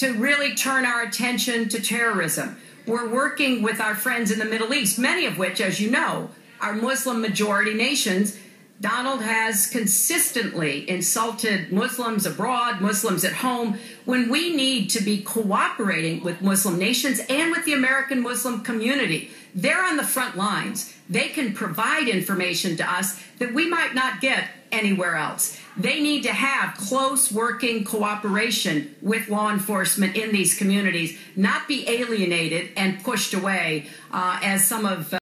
to really turn our attention to terrorism. We're working with our friends in the Middle East, many of which, as you know, are Muslim majority nations. Donald has consistently insulted Muslims abroad, Muslims at home, when we need to be cooperating with Muslim nations and with the American Muslim community. They're on the front lines. They can provide information to us that we might not get anywhere else. They need to have close working cooperation with law enforcement in these communities, not be alienated and pushed away uh, as some of